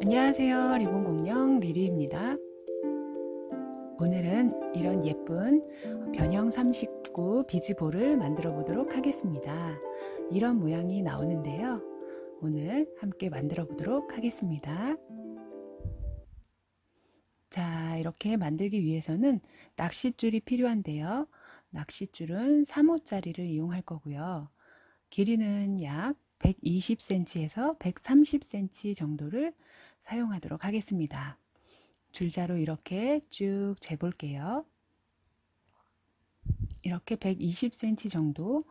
안녕하세요. 리본 공룡 리리입니다. 오늘은 이런 예쁜 변형 39 비즈볼을 만들어 보도록 하겠습니다. 이런 모양이 나오는데요. 오늘 함께 만들어 보도록 하겠습니다. 자, 이렇게 만들기 위해서는 낚싯줄이 필요한데요. 낚싯줄은 3호짜리를 이용할 거고요. 길이는 약 120cm에서 130cm 정도를 사용하도록 하겠습니다. 줄자로 이렇게 쭉 재볼게요. 이렇게 120cm 정도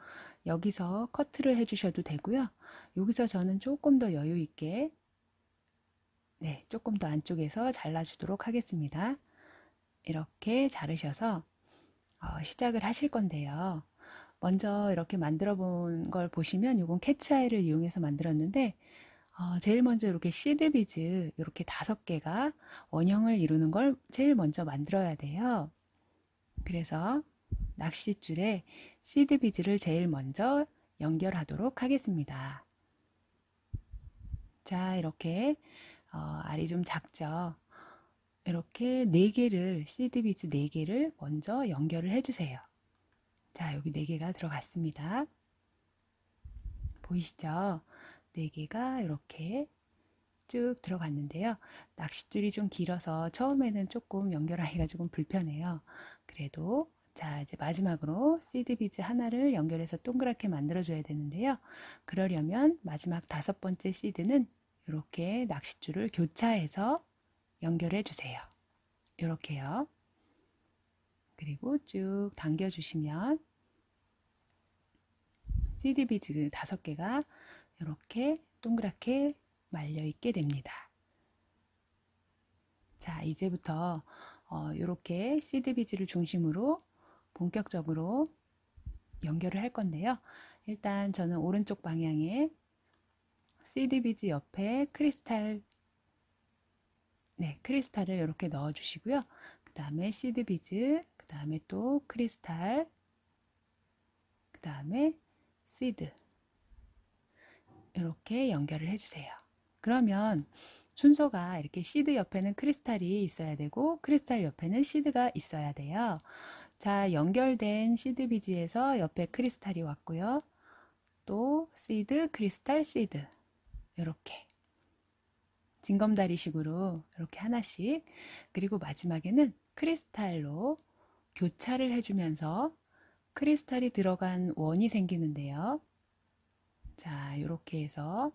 여기서 커트를 해주셔도 되고요. 여기서 저는 조금 더 여유 있게 네, 조금 더 안쪽에서 잘라주도록 하겠습니다. 이렇게 자르셔서 어, 시작을 하실 건데요. 먼저 이렇게 만들어 본 걸 보시면 이건 캐치아이를 이용해서 만들었는데 어, 제일 먼저 이렇게 시드 비즈 이렇게 다섯 개가 원형을 이루는 걸 제일 먼저 만들어야 돼요. 그래서 낚싯줄에 시드 비즈를 제일 먼저 연결하도록 하겠습니다. 자, 이렇게 어, 알이 좀 작죠. 이렇게 네 개를 시드 비즈 네 개를 먼저 연결을 해주세요. 자, 여기 네 개가 들어갔습니다. 보이시죠? 네 개가 이렇게 쭉 들어갔는데요. 낚싯줄이 좀 길어서 처음에는 조금 연결하기가 조금 불편해요. 그래도 자 이제 마지막으로 시드 비즈 하나를 연결해서 동그랗게 만들어 줘야 되는데요. 그러려면 마지막 다섯 번째 시드는 이렇게 낚싯줄을 교차해서 연결해 주세요. 이렇게요. 그리고 쭉 당겨 주시면 시드 비즈 다섯 개가 이렇게 동그랗게 말려 있게 됩니다. 자, 이제부터 어, 이렇게 시드 비즈를 중심으로 본격적으로 연결을 할 건데요. 일단 저는 오른쪽 방향에 seed beads 옆에 크리스탈 네, 크리스탈을 이렇게 넣어 주시고요. 그 다음에 seed beads, 그 다음에 또 크리스탈, 그 다음에 시드 이렇게 연결을 해주세요. 그러면 순서가 이렇게 시드 옆에는 크리스탈이 있어야 되고 크리스탈 옆에는 seed가 있어야 돼요. 자, 연결된 seed beads에서 옆에 크리스탈이 왔고요. 또 시드, 크리스탈, 시드 이렇게 징검다리식으로 이렇게 하나씩 그리고 마지막에는 크리스탈로 교차를 해주면서 크리스탈이 들어간 원이 생기는데요. 자, 이렇게 해서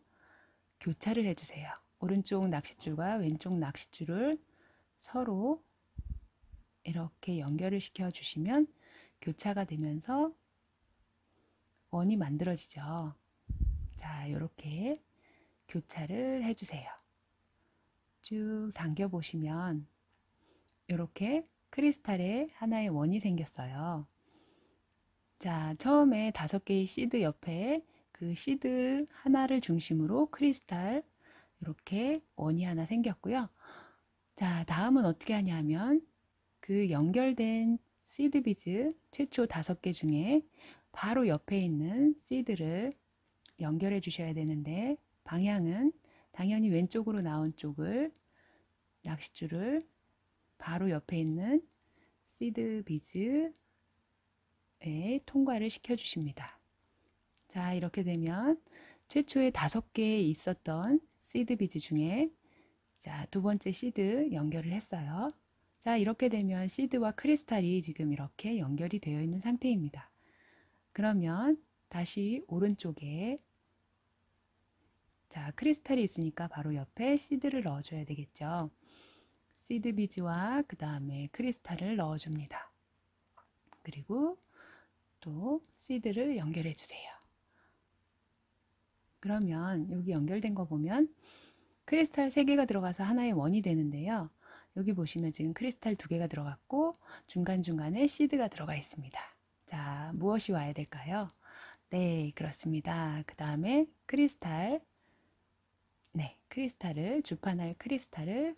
교차를 해주세요. 오른쪽 낚싯줄과 왼쪽 낚싯줄을 서로 이렇게 연결을 시켜 주시면 교차가 되면서 원이 만들어지죠. 자, 이렇게 교차를 해주세요. 쭉 당겨 보시면 이렇게 크리스탈에 하나의 원이 생겼어요. 자, 처음에 다섯 개의 시드 옆에 그 시드 하나를 중심으로 크리스탈 이렇게 원이 하나 생겼고요. 자, 다음은 어떻게 하냐면 그 연결된 시드 비즈 최초 다섯 개 중에 바로 옆에 있는 시드를 연결해 주셔야 되는데 방향은 당연히 왼쪽으로 나온 쪽을 낚싯줄을 바로 옆에 있는 시드 비즈 에 통과를 시켜 주십니다. 자, 이렇게 되면 최초에 다섯 개 있었던 시드 비즈 중에 자, 두 번째 시드 연결을 했어요. 자, 이렇게 되면 시드와 크리스탈이 지금 이렇게 연결이 되어 있는 상태입니다. 그러면 다시 오른쪽에 자, 크리스탈이 있으니까 바로 옆에 시드를 넣어줘야 되겠죠. 시드 비즈와 그 다음에 크리스탈을 넣어줍니다. 그리고 또 시드를 연결해 주세요. 그러면 여기 연결된 거 보면 크리스탈 3개가 들어가서 하나의 원이 되는데요. 여기 보시면 지금 크리스탈 2개가 들어갔고 중간중간에 시드가 들어가 있습니다. 자, 무엇이 와야 될까요? 네, 그렇습니다. 그 다음에 크리스탈 네, 크리스탈을 주판할 크리스탈을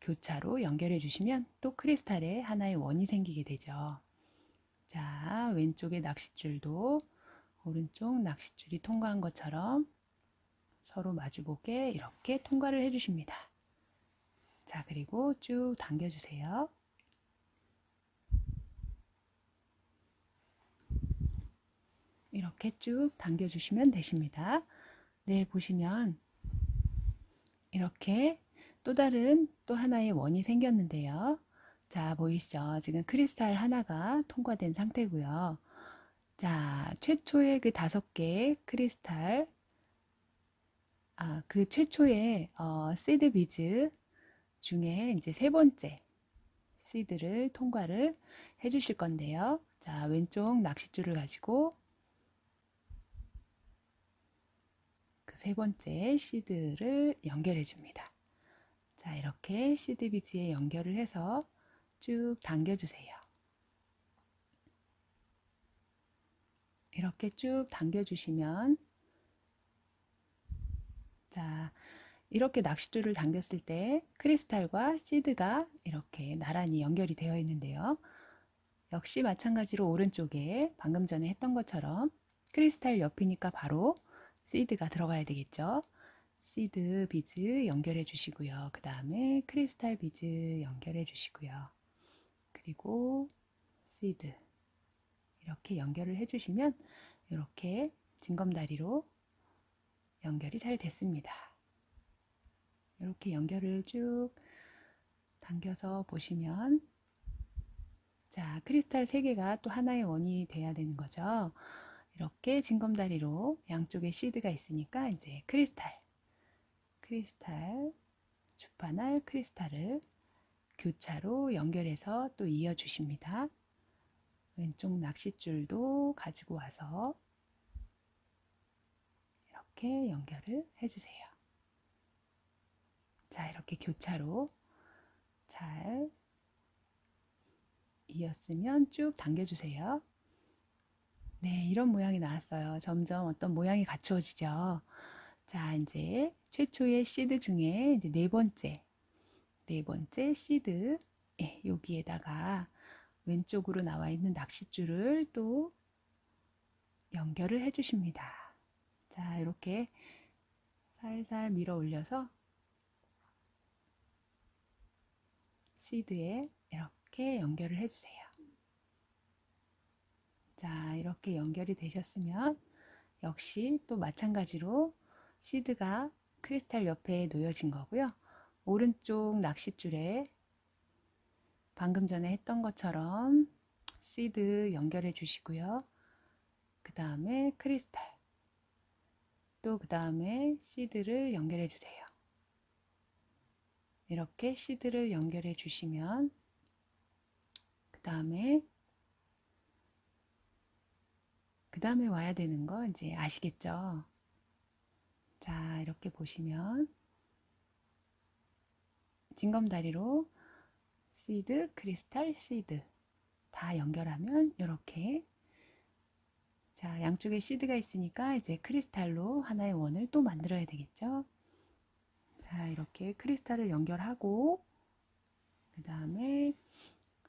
교차로 연결해 주시면 또 크리스탈에 하나의 원이 생기게 되죠. 자, 왼쪽에 낚싯줄도 오른쪽 낚싯줄이 통과한 것처럼 서로 마주보게 이렇게 통과를 해주십니다. 자, 그리고 쭉 당겨주세요. 이렇게 쭉 당겨주시면 되십니다. 네, 보시면 이렇게 또 다른 또 하나의 원이 생겼는데요. 자, 보이시죠? 지금 크리스탈 하나가 통과된 상태고요. 자, 최초의 그 다섯 개의 크리스탈, 아, 그 최초의 어, 시드 비즈 중에 이제 세 번째 시드를 통과를 해 주실 건데요. 자, 왼쪽 낚싯줄을 가지고 그 세 번째 시드를 연결해 줍니다. 자, 이렇게 시드 비즈에 연결을 해서 쭉 당겨주세요. 이렇게 쭉 당겨주시면 자, 이렇게 낚싯줄을 당겼을 때 크리스탈과 시드가 이렇게 나란히 연결이 되어 있는데요. 역시 마찬가지로 오른쪽에 방금 전에 했던 것처럼 크리스탈 옆이니까 바로 시드가 들어가야 되겠죠. 시드 비즈 연결해 주시고요. 그 다음에 크리스탈 비즈 연결해 주시고요. 그리고 시드 이렇게 연결을 해주시면 이렇게 징검다리로 연결이 잘 됐습니다. 이렇게 연결을 쭉 당겨서 보시면 자 크리스탈 3개가 또 하나의 원이 돼야 되는 거죠. 이렇게 징검다리로 양쪽에 시드가 있으니까 이제 크리스탈 크리스탈 주파날 크리스탈을 교차로 연결해서 또 이어 주십니다. 왼쪽 낚싯줄도 가지고 와서 이렇게 연결을 해주세요. 자, 이렇게 교차로 잘 이었으면 쭉 당겨주세요. 네, 이런 모양이 나왔어요. 점점 어떤 모양이 갖추어지죠. 자, 이제 최초의 시드 중에 이제 네 번째, 네 번째 시드, 예, 여기에다가 왼쪽으로 나와 있는 낚싯줄을 또 연결을 해 주십니다. 자, 이렇게 살살 밀어 올려서 시드에 이렇게 연결을 해 주세요. 자, 이렇게 연결이 되셨으면 역시 또 마찬가지로 시드가 크리스탈 옆에 놓여진 거고요. 오른쪽 낚싯줄에 방금 전에 했던 것처럼 시드 연결해 주시고요. 그 다음에 크리스탈 또 그 다음에 시드를 연결해 주세요. 이렇게 시드를 연결해 주시면 그 다음에 그 다음에 와야 되는 거 이제 아시겠죠? 자 이렇게 보시면 징검다리로 시드, 크리스탈, 시드 다 연결하면 이렇게 자 양쪽에 시드가 있으니까 이제 크리스탈로 하나의 원을 또 만들어야 되겠죠. 자 이렇게 크리스탈을 연결하고 그 다음에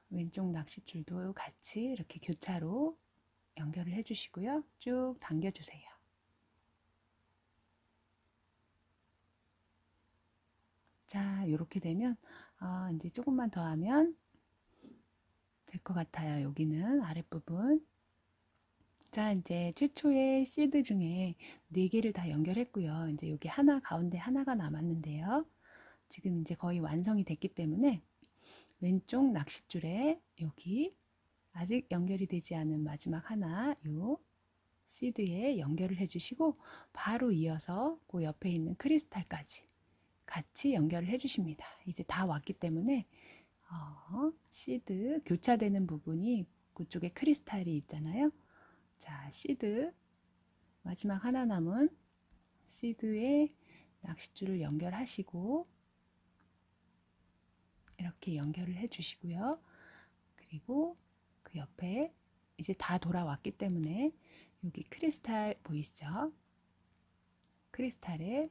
왼쪽 낚싯줄도 같이 이렇게 교차로 연결을 해주시고요. 쭉 당겨주세요. 자, 이렇게 되면 아, 이제 조금만 더 하면 될 것 같아요. 여기는 아랫부분. 자, 이제 최초의 시드 중에 네 개를 다 연결했고요. 이제 여기 하나 가운데 하나가 남았는데요. 지금 이제 거의 완성이 됐기 때문에 왼쪽 낚싯줄에 여기 아직 연결이 되지 않은 마지막 하나 요 시드에 연결을 해주시고 바로 이어서 그 옆에 있는 크리스탈까지 같이 연결을 해주십니다. 이제 다 왔기 때문에 어, 시드 교차되는 부분이 그쪽에 크리스탈이 있잖아요. 자, 시드 마지막 하나 남은 시드에 낚싯줄을 연결하시고 이렇게 연결을 해 주시고요. 그리고 그 옆에 이제 다 돌아왔기 때문에 여기 크리스탈 보이시죠? 크리스탈에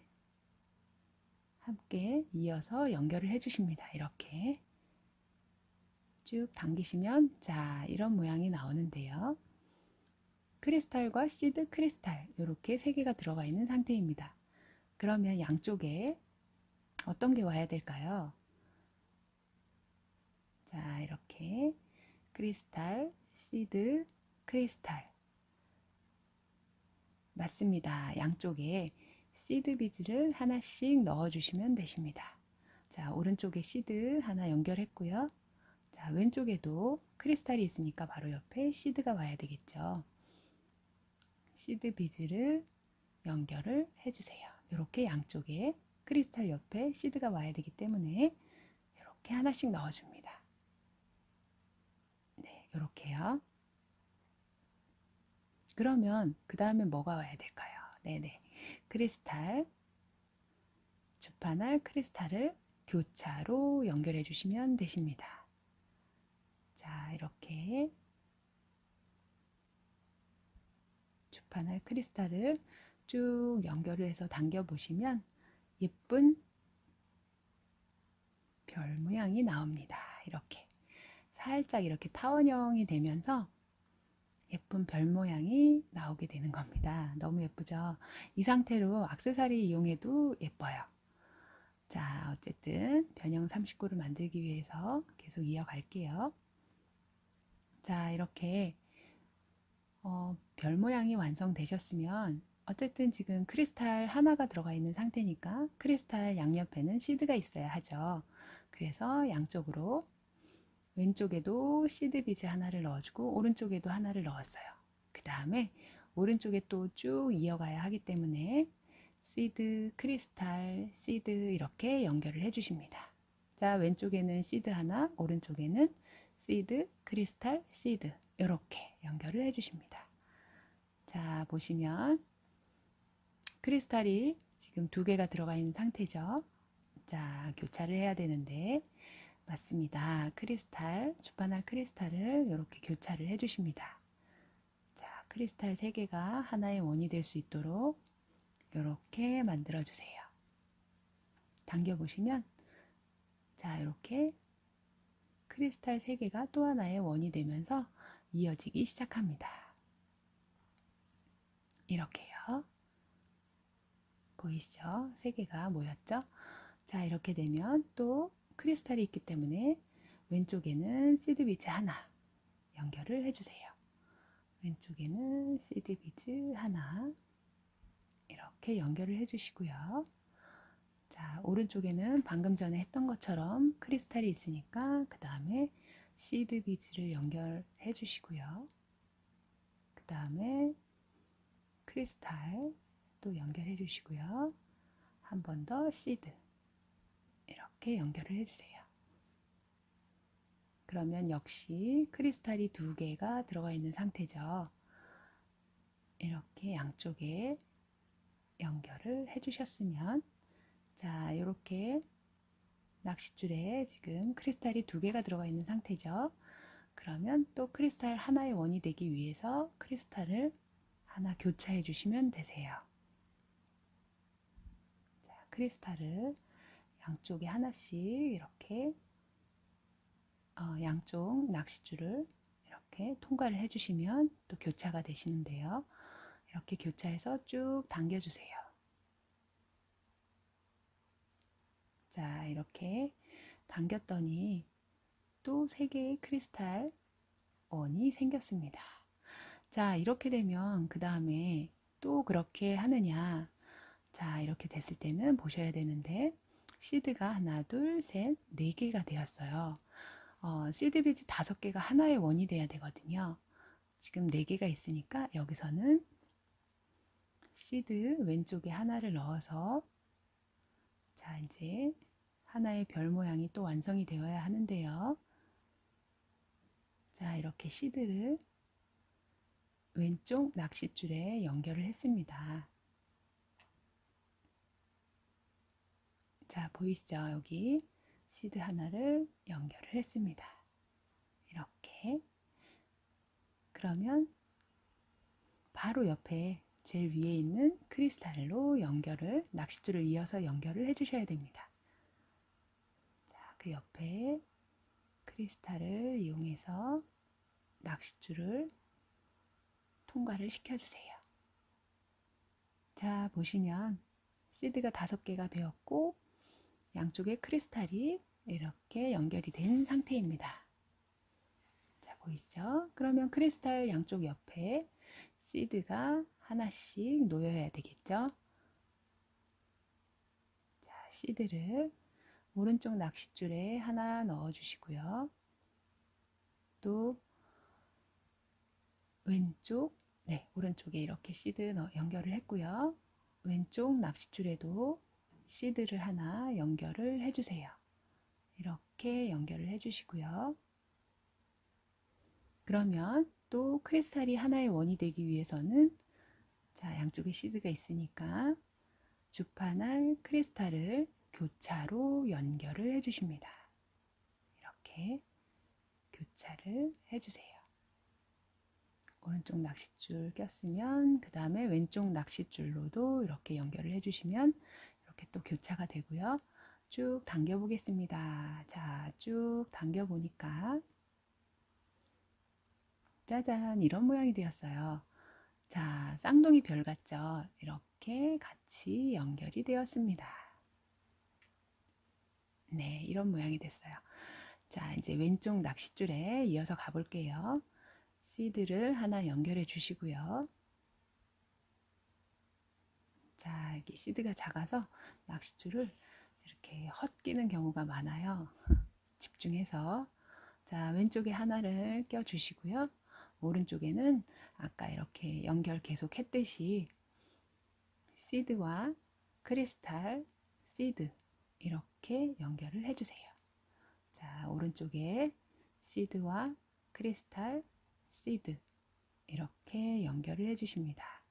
함께 이어서 연결을 해 주십니다. 이렇게 쭉 당기시면 자 이런 모양이 나오는데요. 크리스탈과 시드 크리스탈 이렇게 세 개가 들어가 있는 상태입니다. 그러면 양쪽에 어떤 게 와야 될까요? 자, 이렇게 크리스탈, 시드, 크리스탈. 맞습니다. 양쪽에 시드 비즈를 하나씩 넣어주시면 되십니다. 자, 오른쪽에 시드 하나 연결했고요. 자, 왼쪽에도 크리스탈이 있으니까 바로 옆에 시드가 와야 되겠죠. 시드 비즈를 연결을 해주세요. 이렇게 양쪽에 크리스탈 옆에 시드가 와야 되기 때문에 이렇게 하나씩 넣어줍니다. 네, 이렇게요. 그러면 그 다음에 뭐가 와야 될까요? 네네. 크리스탈, 주파날 크리스탈을 교차로 연결해 주시면 되십니다. 자, 이렇게 주파날 크리스탈을 쭉 연결을 해서 당겨 보시면 예쁜 별 모양이 나옵니다. 이렇게 살짝 이렇게 타원형이 되면서 예쁜 별 모양이 나오게 되는 겁니다. 너무 예쁘죠? 이 상태로 악세사리 이용해도 예뻐요. 자, 어쨌든 변형 39를 만들기 위해서 계속 이어갈게요. 자, 이렇게 어, 별 모양이 완성되셨으면 어쨌든 지금 크리스탈 하나가 들어가 있는 상태니까 크리스탈 양옆에는 시드가 있어야 하죠. 그래서 양쪽으로 왼쪽에도 시드 비즈 하나를 넣어주고 오른쪽에도 하나를 넣었어요. 그 다음에 오른쪽에 또 쭉 이어가야 하기 때문에 시드, 크리스탈, 시드 이렇게 연결을 해주십니다. 자, 왼쪽에는 시드 하나, 오른쪽에는 시드, 크리스탈, 시드 이렇게 연결을 해주십니다. 자, 보시면 크리스탈이 지금 두 개가 들어가 있는 상태죠. 자, 교차를 해야 되는데 맞습니다. 크리스탈, 주파날 크리스탈을 이렇게 교차를 해주십니다. 자, 크리스탈 3개가 하나의 원이 될수 있도록 이렇게 만들어주세요. 당겨보시면 자, 이렇게 크리스탈 3개가 또 하나의 원이 되면서 이어지기 시작합니다. 이렇게요. 보이시죠? 3개가 모였죠? 자, 이렇게 되면 또 크리스탈이 있기 때문에 왼쪽에는 시드 비즈 하나 연결을 해주세요. 왼쪽에는 시드 비즈 하나 이렇게 연결을 해주시고요. 자, 오른쪽에는 방금 전에 했던 것처럼 크리스탈이 있으니까 그 다음에 시드 비즈를 연결해 주시고요. 그 다음에 크리스탈 또 연결해 주시고요. 한 번 더 시드 이렇게 연결을 해주세요. 그러면 역시 크리스탈이 두 개가 들어가 있는 상태죠. 이렇게 양쪽에 연결을 해주셨으면 자 이렇게 낚싯줄에 지금 크리스탈이 두 개가 들어가 있는 상태죠. 그러면 또 크리스탈 하나의 원이 되기 위해서 크리스탈을 하나 교차해 주시면 되세요. 자, 크리스탈을 양쪽에 하나씩 이렇게 어, 양쪽 낚싯줄을 이렇게 통과를 해주시면 또 교차가 되시는데요. 이렇게 교차해서 쭉 당겨주세요. 자, 이렇게 당겼더니 또세 개의 크리스탈 원이 생겼습니다. 자, 이렇게 되면 그 다음에 또 그렇게 하느냐. 자, 이렇게 됐을 때는 보셔야 되는데 시드가 하나, 둘, 셋, 네 개가 되었어요. 어, 시드 비즈 다섯 개가 하나의 원이 돼야 되거든요. 지금 네 개가 있으니까 여기서는 시드 왼쪽에 하나를 넣어서 자 이제 하나의 별 모양이 또 완성이 되어야 하는데요. 자 이렇게 시드를 왼쪽 낚싯줄에 연결을 했습니다. 자, 보이시죠? 여기 시드 하나를 연결을 했습니다. 이렇게. 그러면 바로 옆에 제일 위에 있는 크리스탈로 연결을, 낚싯줄을 이어서 연결을 해주셔야 됩니다. 자, 그 옆에 크리스탈을 이용해서 낚싯줄을 통과를 시켜주세요. 자, 보시면 시드가 다섯 개가 되었고 양쪽에 크리스탈이 이렇게 연결이 된 상태입니다. 자, 보이죠? 그러면 크리스탈 양쪽 옆에 시드가 하나씩 놓여야 되겠죠? 자, 시드를 오른쪽 낚싯줄에 하나 넣어 주시고요. 또 왼쪽, 네, 오른쪽에 이렇게 시드 연결을 했고요. 왼쪽 낚싯줄에도 시드를 하나 연결을 해주세요. 이렇게 연결을 해주시고요. 그러면 또 크리스탈이 하나의 원이 되기 위해서는 자 양쪽에 시드가 있으니까 주파날 크리스탈을 교차로 연결을 해주십니다. 이렇게 교차를 해주세요. 오른쪽 낚싯줄 꼈으면 그 다음에 왼쪽 낚싯줄로도 이렇게 연결을 해주시면 이렇게 또 교차가 되고요. 쭉 당겨 보겠습니다. 자, 쭉 당겨 보니까 짜잔 이런 모양이 되었어요. 자, 쌍둥이 별 같죠? 이렇게 같이 연결이 되었습니다. 네, 이런 모양이 됐어요. 자, 이제 왼쪽 낚싯줄에 이어서 가볼게요. 시드를 하나 연결해 주시고요. 자, 이게 시드가 작아서 낚싯줄을 이렇게 헛끼는 경우가 많아요. 집중해서. 자, 왼쪽에 하나를 껴 주시고요. 오른쪽에는 아까 이렇게 연결 계속 했듯이 시드와 크리스탈, 시드 이렇게 연결을 해주세요. 자, 오른쪽에 시드와 크리스탈, 시드 이렇게 연결을 해주십니다.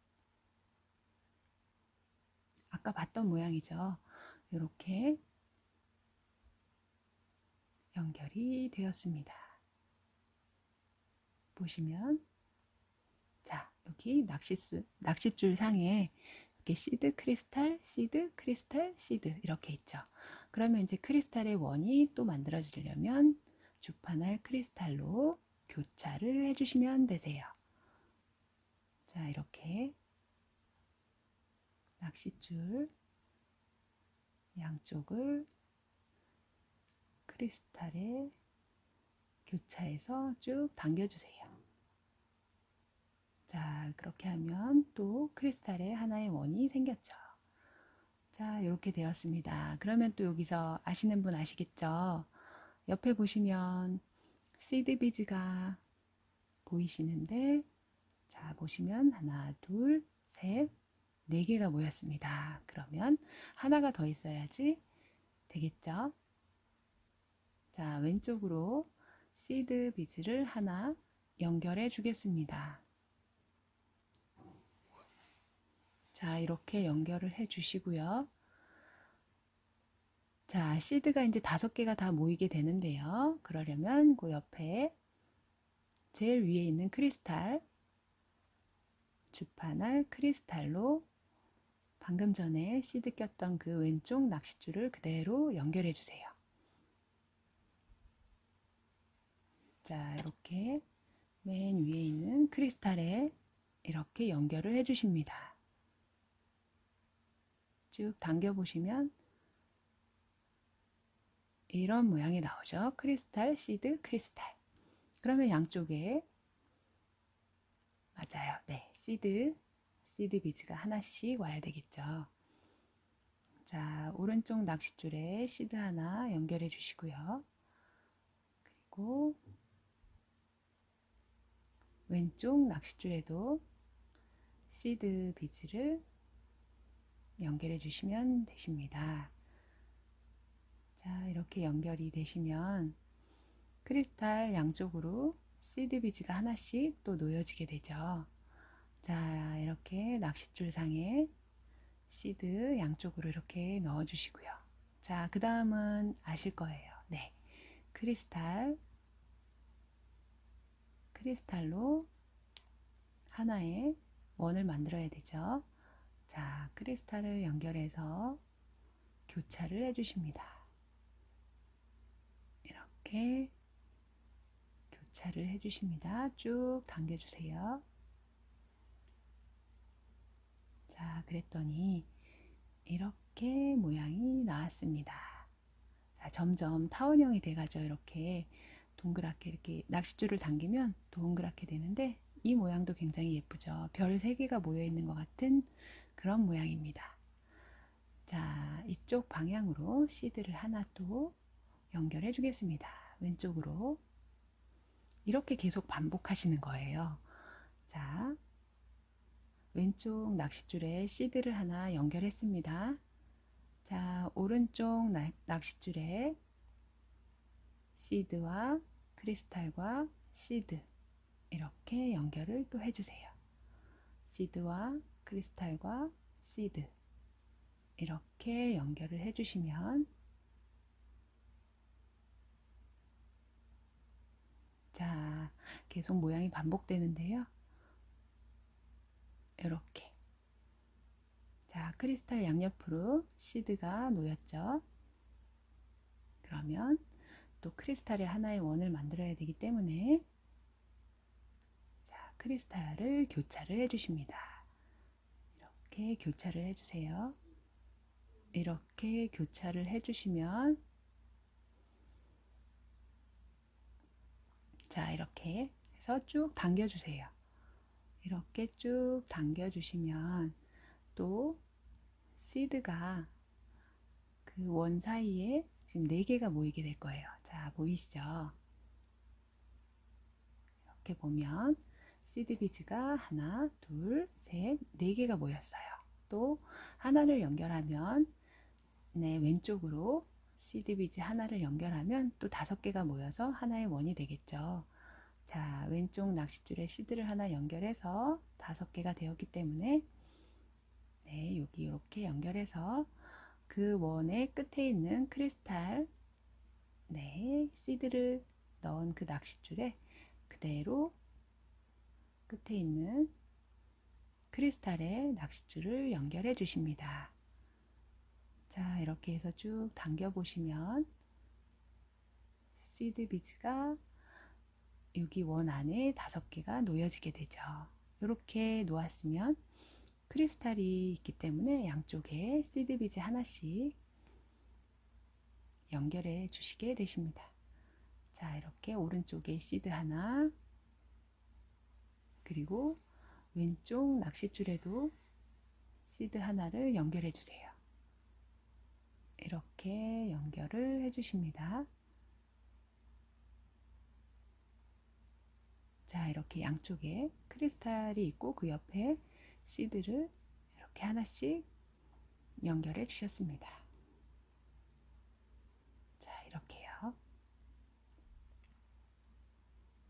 아까 봤던 모양이죠. 이렇게 연결이 되었습니다. 보시면 자 여기 낚싯줄, 낚싯줄 상에 이렇게 시드 크리스탈 시드 크리스탈 시드 이렇게 있죠. 그러면 이제 크리스탈의 원이 또 만들어지려면 주파날 크리스탈로 교차를 해주시면 되세요. 자 이렇게 낚싯줄 양쪽을 크리스탈에 교차해서 쭉 당겨주세요. 자, 그렇게 하면 또 크리스탈에 하나의 원이 생겼죠. 자, 이렇게 되었습니다. 그러면 또 여기서 아시는 분 아시겠죠? 옆에 보시면 시드 비즈가 보이시는데, 자, 보시면 하나, 둘, 셋, 네 개가 모였습니다. 그러면 하나가 더 있어야지 되겠죠? 자, 왼쪽으로 시드 비즈를 하나 연결해 주겠습니다. 자, 이렇게 연결을 해 주시고요. 자, 시드가 이제 다섯 개가 다 모이게 되는데요. 그러려면 그 옆에 제일 위에 있는 크리스탈, 주파날 크리스탈로 방금 전에 시드 꼈던 그 왼쪽 낚싯줄을 그대로 연결해 주세요. 자, 이렇게 맨 위에 있는 크리스탈에 이렇게 연결을 해 주십니다. 쭉 당겨 보시면 이런 모양이 나오죠. 크리스탈, 시드, 크리스탈. 그러면 양쪽에 맞아요. 네, 시드, 시드 비즈가 하나씩 와야 되겠죠. 자, 오른쪽 낚싯줄에 시드 하나 연결해 주시고요. 그리고 왼쪽 낚싯줄에도 시드 비즈를 연결해 주시면 되십니다. 자, 이렇게 연결이 되시면 크리스탈 양쪽으로 시드 비즈가 하나씩 또 놓여지게 되죠. 자, 이렇게 낚싯줄 상에 시드 양쪽으로 이렇게 넣어 주시고요. 자, 그 다음은 아실 거예요. 네. 크리스탈 크리스탈로 하나의 원을 만들어야 되죠. 자, 크리스탈을 연결해서 교차를 해 주십니다. 이렇게 교차를 해 주십니다. 쭉 당겨 주세요. 자, 그랬더니 이렇게 모양이 나왔습니다. 자, 점점 타원형이 돼가죠. 이렇게 동그랗게 이렇게 낚싯줄을 당기면 동그랗게 되는데 이 모양도 굉장히 예쁘죠. 별 3개가 모여 있는 것 같은 그런 모양입니다. 자, 이쪽 방향으로 시드를 하나 또 연결해 주겠습니다. 왼쪽으로. 이렇게 계속 반복하시는 거예요. 자, 왼쪽 낚싯줄에 시드를 하나 연결했습니다. 자, 오른쪽 낚싯줄에 시드와 크리스탈과 시드 이렇게 연결을 또 해주세요. 시드와 크리스탈과 시드 이렇게 연결을 해주시면 자 계속 모양이 반복되는데요. 이렇게 자 크리스탈 양옆으로 시드가 놓였죠. 그러면 또 크리스탈의 하나의 원을 만들어야 되기 때문에 자, 크리스탈을 교차를 해주십니다. 이렇게 교차를 해주세요. 이렇게 교차를 해주시면 자 이렇게 해서 쭉 당겨주세요. 이렇게 쭉 당겨주시면 또 시드가 그 원 사이에 지금 4개가 모이게 될 거예요. 자, 보이시죠? 이렇게 보면 시드 비즈가 하나, 둘, 셋, 네 개가 모였어요. 또 하나를 연결하면 네, 왼쪽으로 시드 비즈 하나를 연결하면 또 다섯 개가 모여서 하나의 원이 되겠죠. 자, 왼쪽 낚싯줄에 시드를 하나 연결해서 다섯 개가 되었기 때문에 네, 여기 이렇게 연결해서 그 원의 끝에 있는 크리스탈 네, 시드를 넣은 그 낚싯줄에 그대로 끝에 있는 크리스탈에 낚싯줄을 연결해 주십니다. 자, 이렇게 해서 쭉 당겨 보시면 시드 비즈가 여기 원 안에 다섯 개가 놓여지게 되죠. 이렇게 놓았으면 크리스탈이 있기 때문에 양쪽에 시드 비즈 하나씩 연결해 주시게 되십니다. 자, 이렇게 오른쪽에 시드 하나, 그리고 왼쪽 낚싯줄에도 시드 하나를 연결해 주세요. 이렇게 연결을 해 주십니다. 자, 이렇게 양쪽에 크리스탈이 있고 그 옆에 시드를 이렇게 하나씩 연결해 주셨습니다. 이렇게요.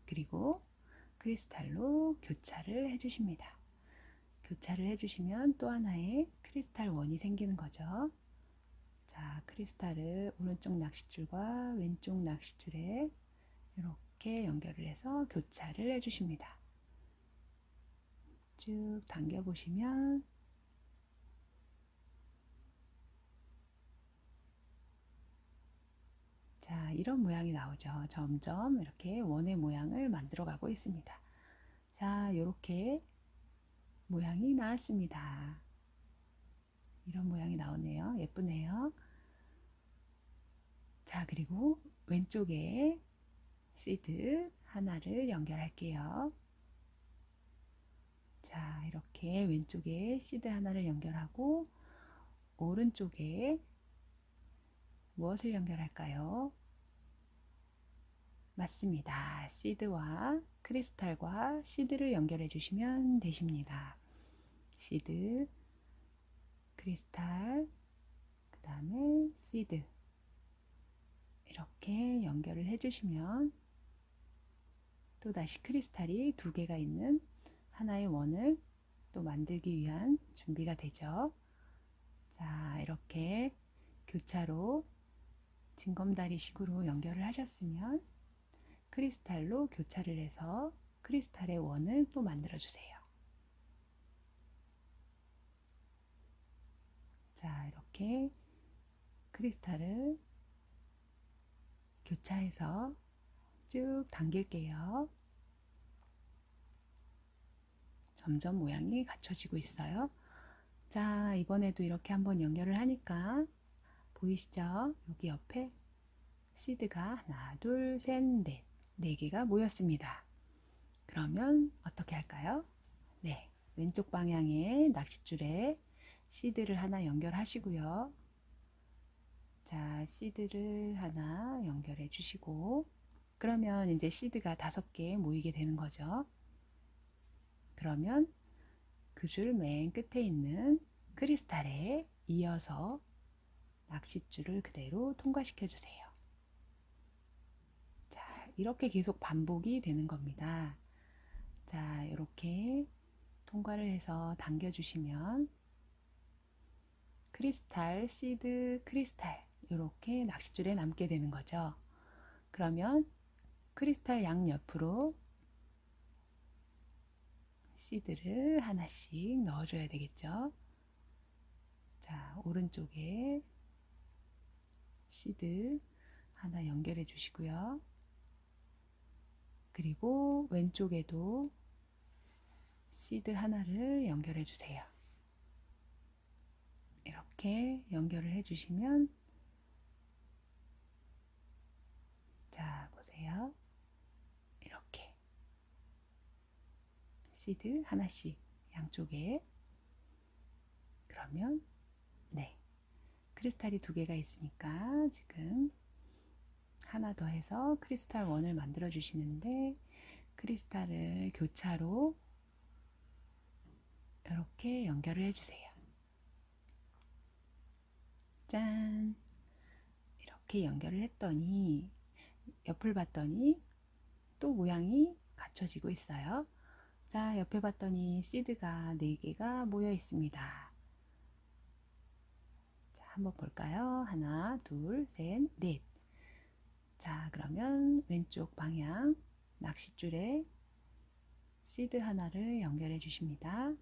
그리고 크리스탈로 교차를 해 주십니다. 교차를 해 주시면 또 하나의 크리스탈 원이 생기는 거죠. 자, 크리스탈을 오른쪽 낚싯줄과 왼쪽 낚싯줄에 이렇게 연결을 해서 교차를 해주십니다. 쭉 당겨보시면 자, 이런 모양이 나오죠. 점점 이렇게 원의 모양을 만들어 가고 있습니다. 자, 이렇게 모양이 나왔습니다. 이런 모양이 나오네요. 예쁘네요. 자, 그리고 왼쪽에 시드 하나를 연결할게요. 자, 이렇게 왼쪽에 시드 하나를 연결하고 오른쪽에 무엇을 연결할까요? 맞습니다. 시드와 크리스탈과 시드를 연결해 주시면 되십니다. 시드, 크리스탈, 그 다음에 시드 이렇게 연결을 해주시면 또다시 크리스탈이 두 개가 있는 하나의 원을 또 만들기 위한 준비가 되죠. 자, 이렇게 교차로 징검다리 식으로 연결을 하셨으면 크리스탈로 교차를 해서 크리스탈의 원을 또 만들어 주세요. 자, 이렇게 크리스탈을 교차해서 쭉 당길게요. 점점 모양이 갖춰지고 있어요. 자, 이번에도 이렇게 한번 연결을 하니까 보이시죠? 여기 옆에 시드가 하나, 둘, 셋, 넷, 네 개가 모였습니다. 그러면 어떻게 할까요? 네, 왼쪽 방향의 낚싯줄에 시드를 하나 연결하시고요. 자, 시드를 하나 연결해 주시고 그러면 이제 시드가 다섯 개 모이게 되는 거죠. 그러면 그 줄 맨 끝에 있는 크리스탈에 이어서 낚싯줄을 그대로 통과시켜 주세요. 자, 이렇게 계속 반복이 되는 겁니다. 자, 이렇게 통과를 해서 당겨 주시면 크리스탈, 시드, 크리스탈 이렇게 낚싯줄에 남게 되는 거죠. 그러면 크리스탈 양옆으로 시드를 하나씩 넣어줘야 되겠죠. 자, 오른쪽에 시드 하나 연결해 주시고요. 그리고 왼쪽에도 시드 하나를 연결해 주세요. 이렇게 연결을 해 주시면 자, 보세요. 이렇게 시드 하나씩 양쪽에 그러면 네 크리스탈이 두 개가 있으니까 지금 하나 더 해서 크리스탈 원을 만들어 주시는데 크리스탈을 교차로 이렇게 연결을 해주세요. 짠! 이렇게 연결을 했더니 옆을 봤더니 또 모양이 갖춰지고 있어요. 자, 옆에 봤더니 시드가 4개가 모여 있습니다. 자, 한번 볼까요? 하나, 둘, 셋, 넷. 자, 그러면 왼쪽 방향 낚싯줄에 시드 하나를 연결해 주십니다.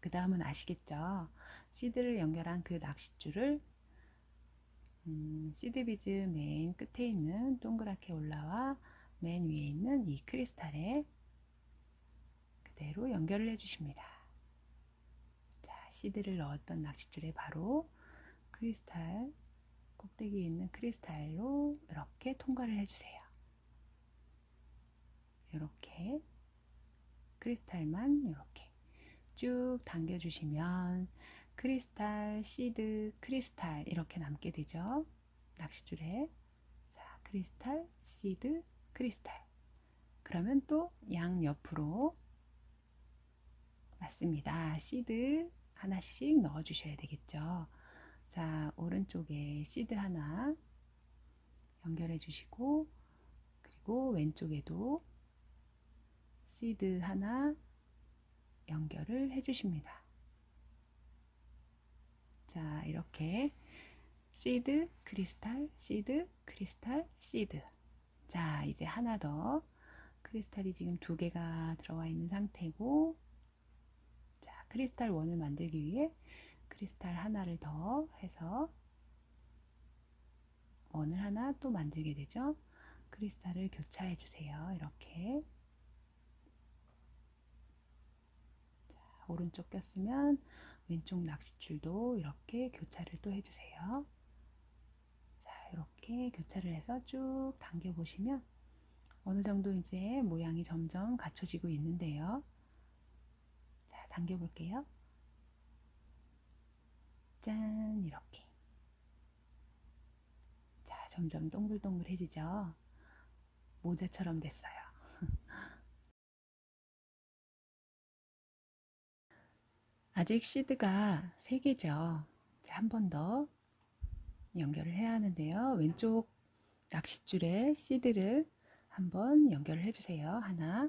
그 다음은 아시겠죠? 시드를 연결한 그 낚싯줄을 음, 시드 비즈 맨 끝에 있는 동그랗게 올라와 맨 위에 있는 이 크리스탈에 그대로 연결을 해 주십니다. 자, 시드를 넣었던 낚싯줄에 바로 크리스탈 꼭대기에 있는 크리스탈로 이렇게 통과를 해주세요. 이렇게 크리스탈만 이렇게 쭉 당겨주시면 크리스탈, 시드, 크리스탈 이렇게 남게 되죠. 낚싯줄에 자 크리스탈, 시드, 크리스탈 그러면 또 양옆으로 맞습니다. 시드 하나씩 넣어 주셔야 되겠죠. 자, 오른쪽에 시드 하나 연결해 주시고, 그리고 왼쪽에도 시드 하나 연결을 해 주십니다. 자, 이렇게 시드, 크리스탈, 시드, 크리스탈, 시드. 자, 이제 하나 더. 크리스탈이 지금 두 개가 들어와 있는 상태고, 자, 크리스탈 원을 만들기 위해 크리스탈 하나를 더 해서 원을 하나 또 만들게 되죠. 크리스탈을 교차해 주세요. 이렇게. 자, 오른쪽 꼈으면 왼쪽 낚싯줄도 이렇게 교차를 또 해주세요. 자, 이렇게 교차를 해서 쭉 당겨 보시면 어느 정도 이제 모양이 점점 갖춰지고 있는데요. 자, 당겨 볼게요. 짠 이렇게. 자 점점 동글동글해지죠? 모자처럼 됐어요. 아직 시드가 3개죠? 한 번 더 연결을 해야 하는데요. 왼쪽 낚싯줄에 시드를 한번 연결을 해주세요. 하나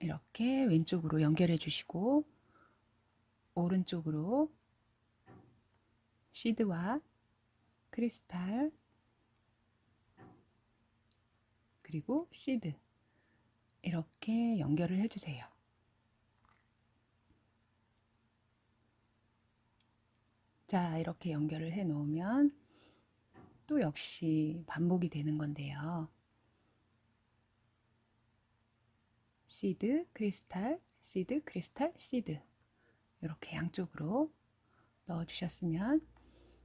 이렇게 왼쪽으로 연결해 주시고 오른쪽으로 시드와 크리스탈 그리고 시드 이렇게 연결을 해주세요. 자 이렇게 연결을 해 놓으면 또 역시 반복이 되는 건데요. 시드, 크리스탈, 시드, 크리스탈, 시드 이렇게 양쪽으로 넣어 주셨으면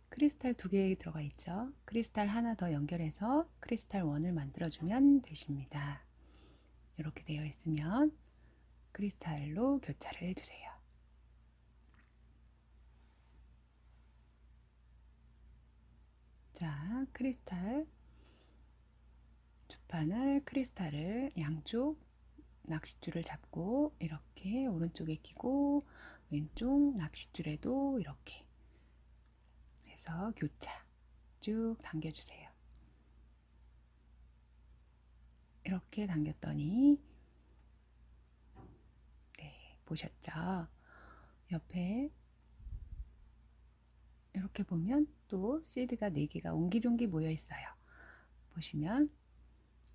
크리스탈 두 개 들어가 있죠. 크리스탈 하나 더 연결해서 크리스탈 원을 만들어주면 되십니다. 이렇게 되어 있으면 크리스탈로 교차를 해주세요. 자, 크리스탈 두 판을 크리스탈을 양쪽 낚싯줄을 잡고 이렇게 오른쪽에 끼고 왼쪽 낚싯줄에도 이렇게 해서 교차 쭉 당겨주세요. 이렇게 당겼더니 네 보셨죠? 옆에 이렇게 보면 또 시드가 4개가 옹기종기 모여 있어요. 보시면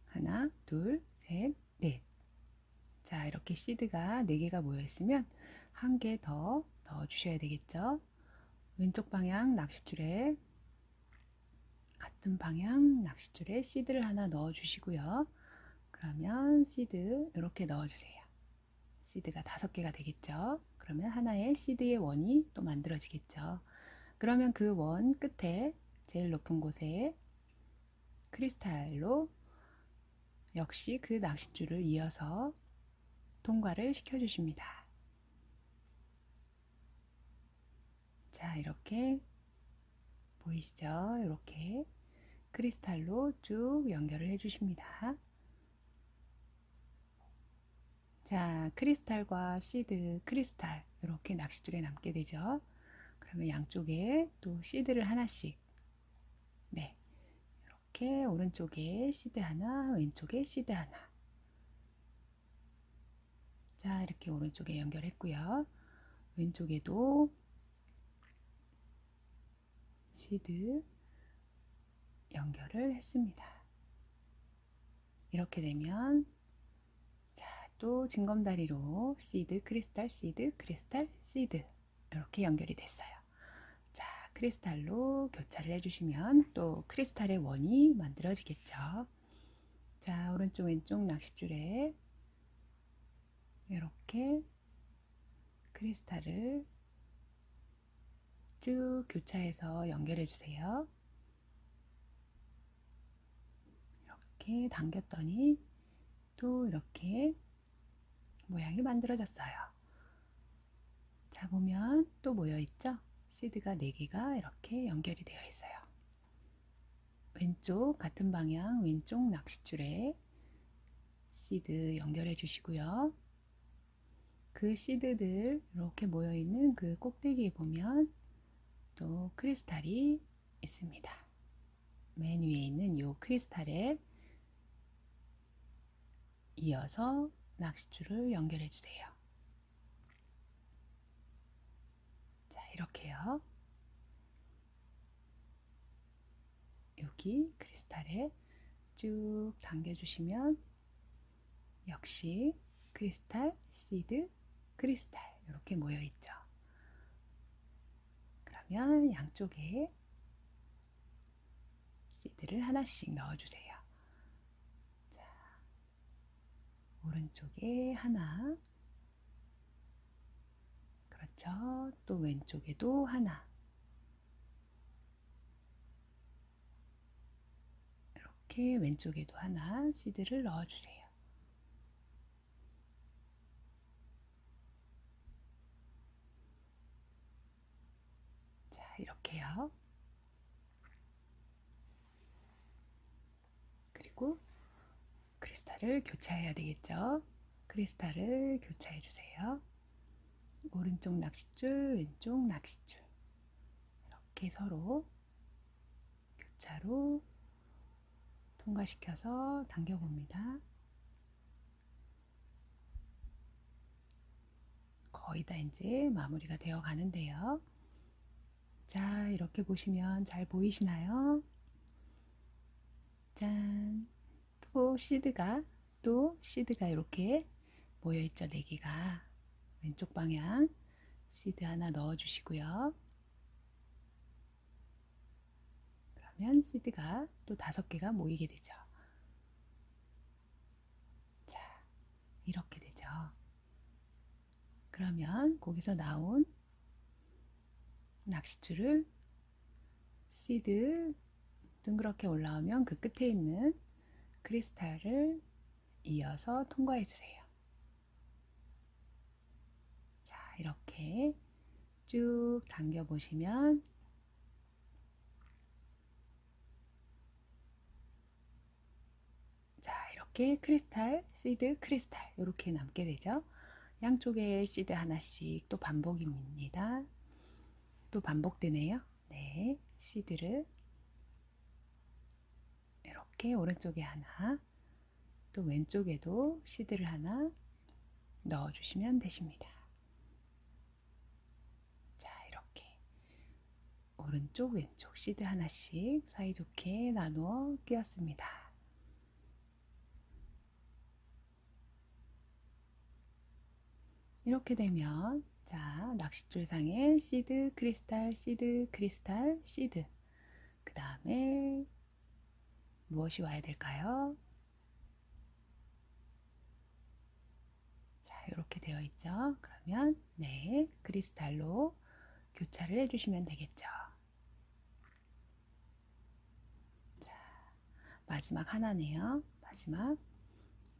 하나, 둘, 셋, 넷. 자, 이렇게 시드가 4개가 모여 있으면 한 개 더 넣어 주셔야 되겠죠? 왼쪽 방향 낚싯줄에 같은 방향 낚싯줄에 시드를 하나 넣어 주시고요. 그러면 시드 이렇게 넣어 주세요. 시드가 다섯 개가 되겠죠? 그러면 하나의 시드의 원이 또 만들어지겠죠? 그러면 그 원 끝에 제일 높은 곳에 크리스탈로 역시 그 낚싯줄을 이어서 통과를 시켜주십니다. 자, 이렇게 보이시죠? 이렇게 크리스탈로 쭉 연결을 해주십니다. 자, 크리스탈과 시드, 크리스탈 이렇게 낚싯줄에 남게 되죠. 그러면 양쪽에 또 시드를 하나씩 네 이렇게 오른쪽에 시드 하나 왼쪽에 시드 하나 자 이렇게 오른쪽에 연결했고요. 왼쪽에도 시드 연결을 했습니다. 이렇게 되면 자 또 징검다리로 시드 크리스탈 시드 크리스탈 시드 이렇게 연결이 됐어요. 크리스탈로 교차를 해주시면 또 크리스탈의 원이 만들어지겠죠. 자, 오른쪽 왼쪽 낚싯줄에 이렇게 크리스탈을 쭉 교차해서 연결해 주세요. 이렇게 당겼더니 또 이렇게 모양이 만들어졌어요. 자, 보면 또 모여 있죠? 시드가 4개가 이렇게 연결이 되어 있어요. 왼쪽 같은 방향 왼쪽 낚싯줄에 시드 연결해 주시고요. 그 시드들 이렇게 모여 있는 그 꼭대기에 보면 또 크리스탈이 있습니다. 맨 위에 있는 이 크리스탈에 이어서 낚싯줄을 연결해 주세요. 이렇게요. 여기 크리스탈에 쭉 당겨주시면 역시 크리스탈, 시드, 크리스탈 이렇게 모여 있죠. 그러면 양쪽에 시드를 하나씩 넣어주세요. 자, 오른쪽에 하나, 그렇죠. 또 왼쪽에도 하나. 이렇게 왼쪽에도 하나 시드를 넣어주세요. 자, 이렇게요. 그리고 크리스탈을 교차해야 되겠죠. 크리스탈을 교차해 주세요. 오른쪽 낚싯줄, 왼쪽 낚싯줄 이렇게 서로 교차로 통과시켜서 당겨봅니다. 거의 다 이제 마무리가 되어 가는데요. 자, 이렇게 보시면 잘 보이시나요? 짠! 또 시드가, 또 시드가 이렇게 모여있죠, 네 개가. 왼쪽 방향 시드 하나 넣어 주시고요. 그러면 시드가 또 다섯 개가 모이게 되죠. 자, 이렇게 되죠. 그러면 거기서 나온 낚싯줄을 시드 둥그렇게 올라오면 그 끝에 있는 크리스탈을 이어서 통과해 주세요. 자, 이렇게 쭉 당겨 보시면 자, 이렇게 크리스탈, 시드, 크리스탈 이렇게 남게 되죠. 양쪽에 시드 하나씩 또 반복입니다. 또 반복되네요. 네, 시드를 이렇게 오른쪽에 하나, 또 왼쪽에도 시드를 하나 넣어주시면 되십니다. 자, 이렇게 오른쪽, 왼쪽 시드 하나씩 사이좋게 나누어 끼웠습니다. 이렇게 되면 자 낚싯줄 상에 시드 크리스탈 시드 크리스탈 시드. 그 다음에 무엇이 와야 될까요? 자 이렇게 되어 있죠? 그러면 네 크리스탈로 교차를 해주시면 되겠죠? 자 마지막 하나네요. 마지막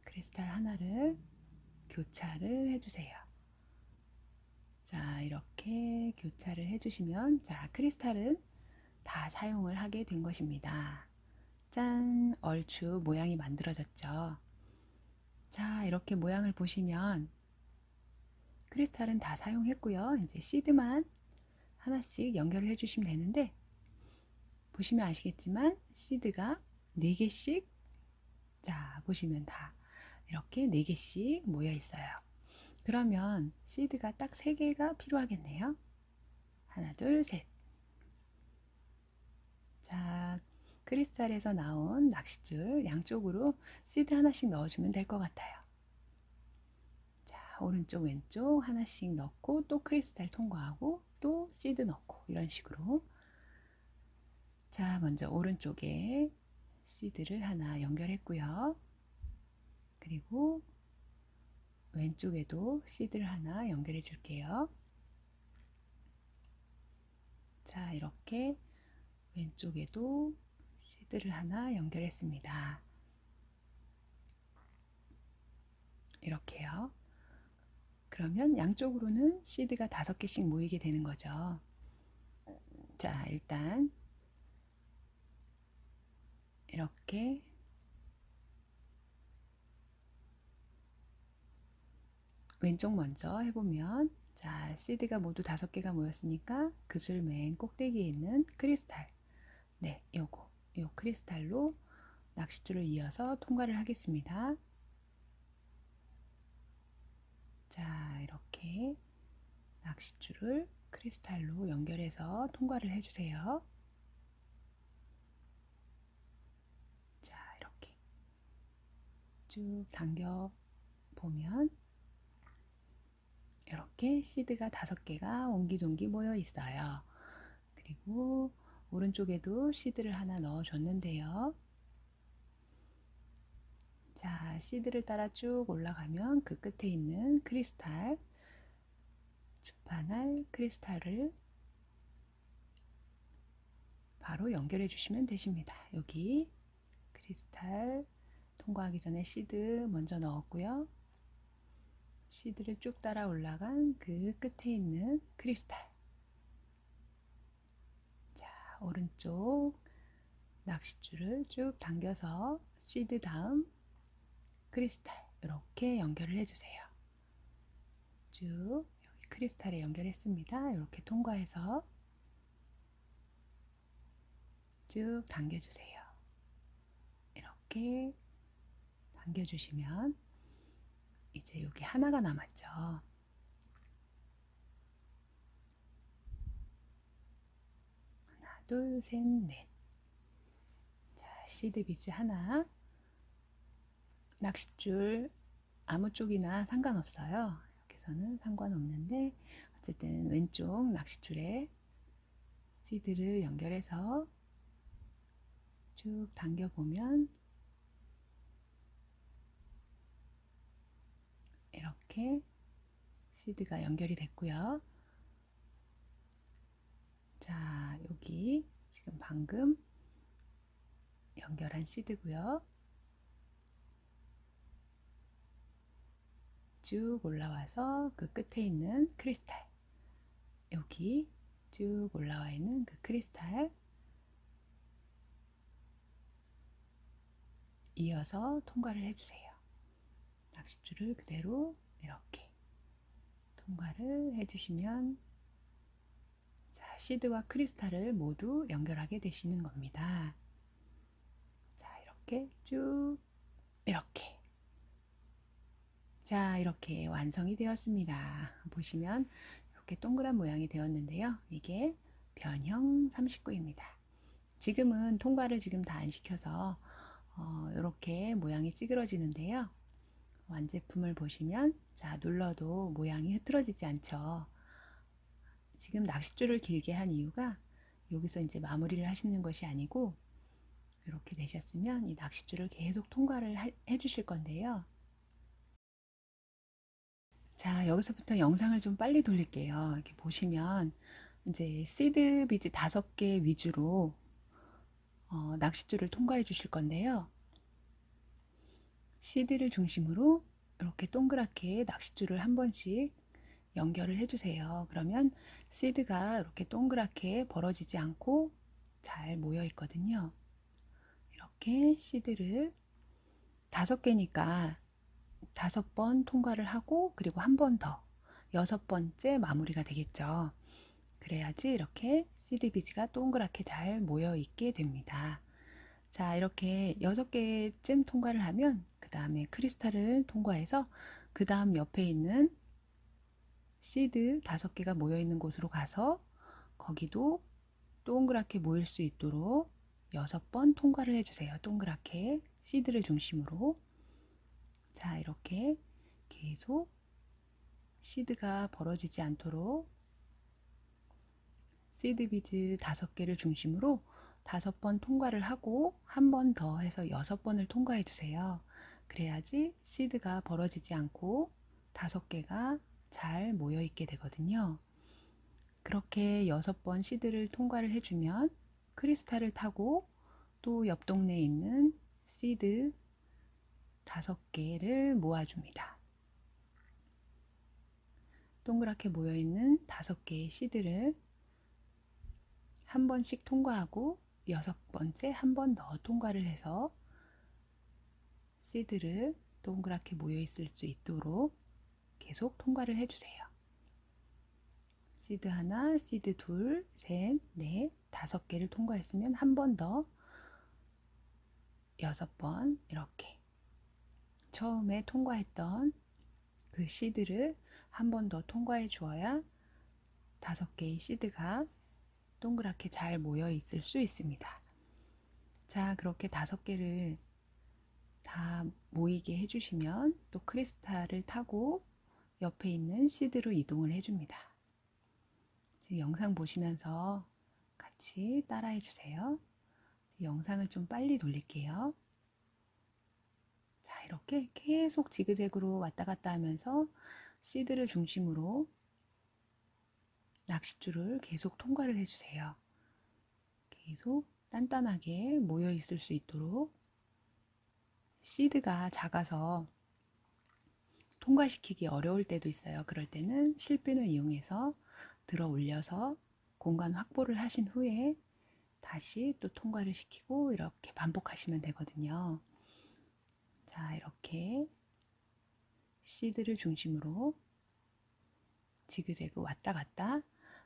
크리스탈 하나를 교차를 해주세요 자, 이렇게 교차를 해주시면, 자, 크리스탈은 다 사용을 하게 된 것입니다. 짠! 얼추 모양이 만들어졌죠. 자, 이렇게 모양을 보시면, 크리스탈은 다 사용했고요. 이제 시드만 하나씩 연결을 해주시면 되는데, 보시면 아시겠지만, 시드가 4개씩, 자, 보시면 다 이렇게 4개씩 모여 있어요. 그러면 시드가 딱 3개가 필요하겠네요. 하나, 둘, 셋. 자, 크리스탈에서 나온 낚싯줄 양쪽으로 시드 하나씩 넣어주면 될 것 같아요. 자, 오른쪽, 왼쪽 하나씩 넣고 또 크리스탈 통과하고 또 시드 넣고 이런 식으로. 자, 먼저 오른쪽에 시드를 하나 연결했고요. 그리고 왼쪽에도 시드를 하나 연결해 줄게요. 자, 이렇게 왼쪽에도 시드를 하나 연결했습니다. 이렇게요. 그러면 양쪽으로는 시드가 다섯 개씩 모이게 되는 거죠. 자, 일단 이렇게 왼쪽 먼저 해보면 자 시드가 모두 다섯 개가 모였으니까 그 줄 맨 꼭대기에 있는 크리스탈. 네 요거 요 크리스탈로 낚싯줄을 이어서 통과를 하겠습니다. 자 이렇게 낚싯줄을 크리스탈로 연결해서 통과를 해주세요. 자 이렇게 쭉 당겨 보면 이렇게 시드가 다섯 개가 옹기종기 모여 있어요. 그리고 오른쪽에도 시드를 하나 넣어 줬는데요. 자, 시드를 따라 쭉 올라가면 그 끝에 있는 크리스탈, 주파날 크리스탈을 바로 연결해 주시면 되십니다. 여기 크리스탈 통과하기 전에 시드 먼저 넣었고요. 시드를 쭉 따라 올라간 그 끝에 있는 크리스탈. 자, 오른쪽 낚싯줄을 쭉 당겨서 시드 다음 크리스탈 이렇게 연결을 해주세요. 쭉 여기 크리스탈에 연결했습니다. 이렇게 통과해서 쭉 당겨주세요. 이렇게 당겨주시면 이제 여기 하나가 남았죠. 하나, 둘, 셋, 넷. 자, 시드 비즈 하나. 낚싯줄 아무 쪽이나 상관없어요. 여기서는 상관없는데 어쨌든 왼쪽 낚싯줄에 시드를 연결해서 쭉 당겨보면 이렇게 시드가 연결이 됐고요. 자, 여기 지금 방금 연결한 시드고요. 쭉 올라와서 그 끝에 있는 크리스탈 여기 쭉 올라와 있는 그 크리스탈 이어서 통과를 해주세요. 낚싯줄을 그대로 이렇게 통과를 해주시면 자, 시드와 크리스탈을 모두 연결하게 되시는 겁니다. 자, 이렇게 쭉 이렇게 자, 이렇게 완성이 되었습니다. 보시면 이렇게 동그란 모양이 되었는데요. 이게 변형 39입니다. 지금은 통과를 지금 다 안 시켜서 어, 이렇게 모양이 찌그러지는데요. 완제품을 보시면 자 눌러도 모양이 흐트러지지 않죠. 지금 낚싯줄을 길게 한 이유가 여기서 이제 마무리를 하시는 것이 아니고 이렇게 되셨으면 이 낚싯줄을 계속 통과를 해 주실 건데요. 자, 여기서부터 영상을 좀 빨리 돌릴게요. 이렇게 보시면 이제 시드 비즈 다섯 개 위주로 어, 낚싯줄을 통과해 주실 건데요. 시드를 중심으로 이렇게 동그랗게 낚싯줄을 한 번씩 연결을 해주세요. 그러면 시드가 이렇게 동그랗게 벌어지지 않고 잘 모여 있거든요. 이렇게 시드를 다섯 개니까 다섯 번 통과를 하고 그리고 한 번 더 여섯 번째 마무리가 되겠죠. 그래야지 이렇게 시드 비즈가 동그랗게 잘 모여 있게 됩니다. 자, 이렇게 여섯 개쯤 통과를 하면 그 다음에 크리스탈을 통과해서 그 다음 옆에 있는 시드 다섯 개가 모여 있는 곳으로 가서 거기도 동그랗게 모일 수 있도록 여섯 번 통과를 해주세요. 동그랗게 시드를 중심으로 자 이렇게 계속 시드가 벌어지지 않도록 시드 비즈 다섯 개를 중심으로 다섯 번 통과를 하고 한 번 더 해서 여섯 번을 통과해 주세요. 그래야지 시드가 벌어지지 않고 다섯 개가 잘 모여 있게 되거든요. 그렇게 여섯 번 시드를 통과를 해주면 크리스탈을 타고 또 옆 동네에 있는 시드 다섯 개를 모아줍니다. 동그랗게 모여있는 다섯 개의 시드를 한 번씩 통과하고 여섯 번째 한 번 더 통과를 해서 시드를 동그랗게 모여 있을 수 있도록 계속 통과를 해주세요. 시드 하나, 시드 둘, 셋, 넷, 다섯 개를 통과했으면 한 번 더 여섯 번 이렇게 처음에 통과했던 그 시드를 한 번 더 통과해 주어야 다섯 개의 시드가 동그랗게 잘 모여 있을 수 있습니다. 자, 그렇게 다섯 개를 다 모이게 해주시면 또 크리스탈을 타고 옆에 있는 시드로 이동을 해줍니다. 영상 보시면서 같이 따라해 주세요. 영상을 좀 빨리 돌릴게요. 자, 이렇게 계속 지그재그로 왔다 갔다 하면서 시드를 중심으로 낚싯줄을 계속 통과를 해주세요. 계속 단단하게 모여 있을 수 있도록 시드가 작아서 통과시키기 어려울 때도 있어요. 그럴 때는 실핀을 이용해서 들어 올려서 공간 확보를 하신 후에 다시 또 통과를 시키고 이렇게 반복하시면 되거든요. 자, 이렇게 시드를 중심으로 지그재그 왔다 갔다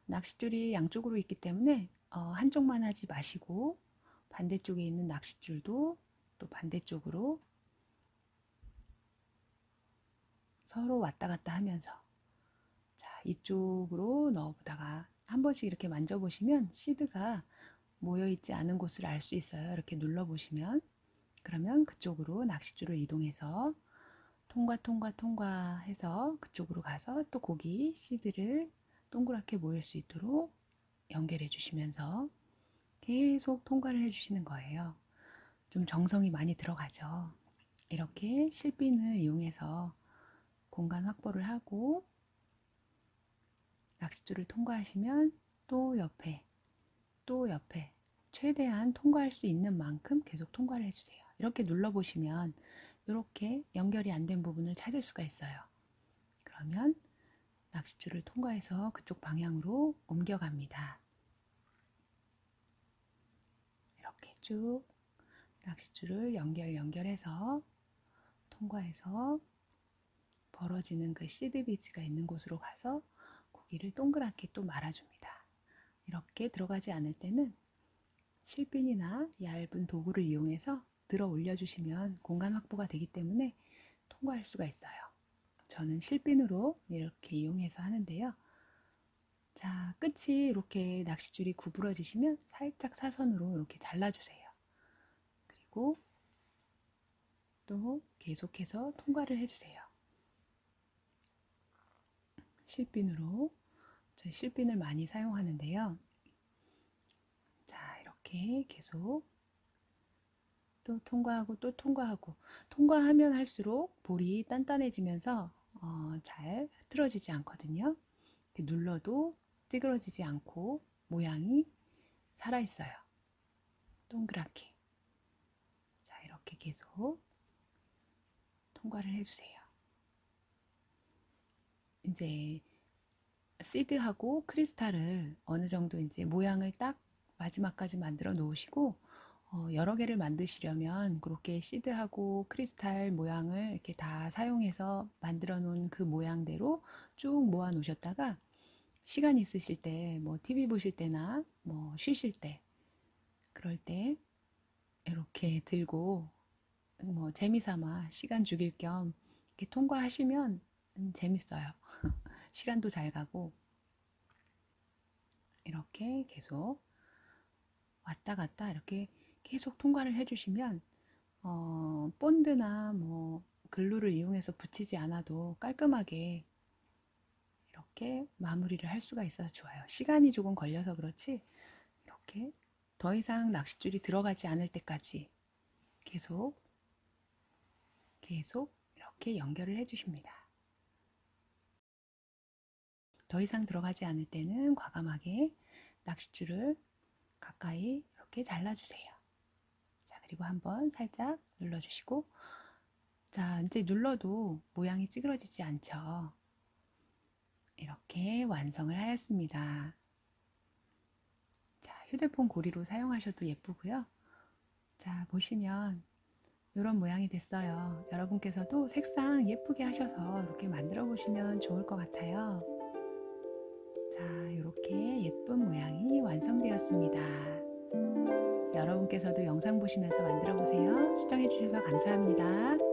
낚싯줄이 양쪽으로 있기 때문에 어, 한쪽만 하지 마시고 반대쪽에 있는 낚싯줄도 또 반대쪽으로 서로 왔다 갔다 하면서 자 이쪽으로 넣어보다가 한 번씩 이렇게 만져보시면 시드가 모여있지 않은 곳을 알 수 있어요. 이렇게 눌러보시면 그러면 그쪽으로 낚싯줄을 이동해서 통과 통과 통과해서 그쪽으로 가서 또 고기 시드를 동그랗게 모일 수 있도록 연결해 주시면서 계속 통과를 해 주시는 거예요. 좀 정성이 많이 들어가죠. 이렇게 실핀을 이용해서 공간 확보를 하고 낚싯줄을 통과하시면 또 옆에 또 옆에 최대한 통과할 수 있는 만큼 계속 통과를 해주세요. 이렇게 눌러보시면 이렇게 연결이 안 된 부분을 찾을 수가 있어요. 그러면 낚싯줄을 통과해서 그쪽 방향으로 옮겨갑니다. 이렇게 쭉 낚싯줄을 연결 연결해서 통과해서 벌어지는 그 시드 비치가 있는 곳으로 가서 고기를 동그랗게 또 말아줍니다. 이렇게 들어가지 않을 때는 실핀이나 얇은 도구를 이용해서 들어 올려주시면 공간 확보가 되기 때문에 통과할 수가 있어요. 저는 실핀으로 이렇게 이용해서 하는데요. 자, 끝이 이렇게 낚싯줄이 구부러지시면 살짝 사선으로 이렇게 잘라주세요. 그리고 또 계속해서 통과를 해주세요. 실핀으로 저희 실핀을 많이 사용하는데요. 자, 이렇게 계속 또 통과하고 또 통과하고 통과하면 할수록 볼이 단단해지면서 어, 잘 흐트러지지 않거든요. 눌러도 찌그러지지 않고 모양이 살아있어요. 동그랗게. 자, 이렇게 계속 통과를 해주세요. 이제 시드하고 크리스탈을 어느 정도 이제 모양을 딱 마지막까지 만들어 놓으시고 어, 여러 개를 만드시려면 그렇게 시드하고 크리스탈 모양을 이렇게 다 사용해서 만들어 놓은 그 모양대로 쭉 모아 놓으셨다가 시간 있으실 때, 뭐 TV 보실 때나 뭐 쉬실 때, 그럴 때 이렇게 들고 뭐 재미삼아 시간 죽일 겸 이렇게 통과하시면 재밌어요. 시간도 잘 가고 이렇게 계속 왔다 갔다 이렇게 계속 통과를 해주시면 어, 본드나 뭐 글루를 이용해서 붙이지 않아도 깔끔하게 이렇게 마무리를 할 수가 있어서 좋아요. 시간이 조금 걸려서 그렇지 이렇게 더 이상 낚싯줄이 들어가지 않을 때까지 계속 계속 이렇게 연결을 해주십니다. 더 이상 들어가지 않을 때는 과감하게 낚싯줄을 가까이 이렇게 잘라주세요. 자, 그리고 한번 살짝 눌러주시고, 자, 이제 눌러도 모양이 찌그러지지 않죠. 이렇게 완성을 하였습니다. 자, 휴대폰 고리로 사용하셔도 예쁘고요. 자, 보시면 이런 모양이 됐어요. 여러분께서도 색상 예쁘게 하셔서 이렇게 만들어 보시면 좋을 것 같아요. 자, 이렇게 예쁜 모양이 완성되었습니다. 여러분께서도 영상 보시면서 만들어 보세요. 시청해 주셔서 감사합니다.